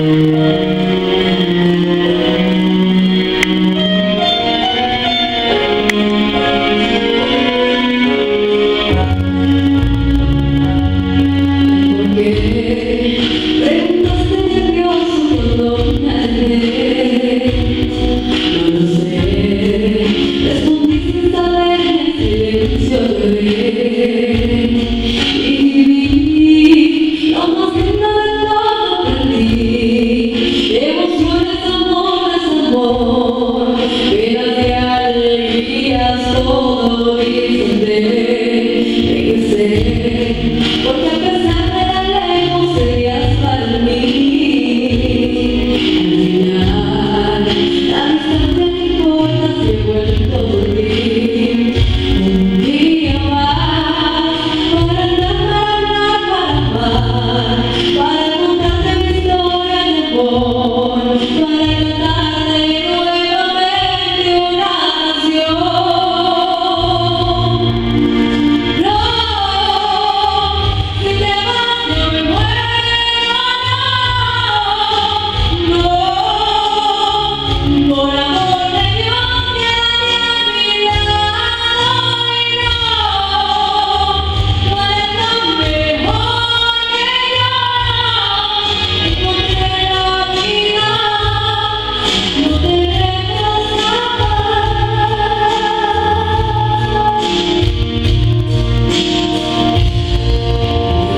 Música Porque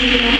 you.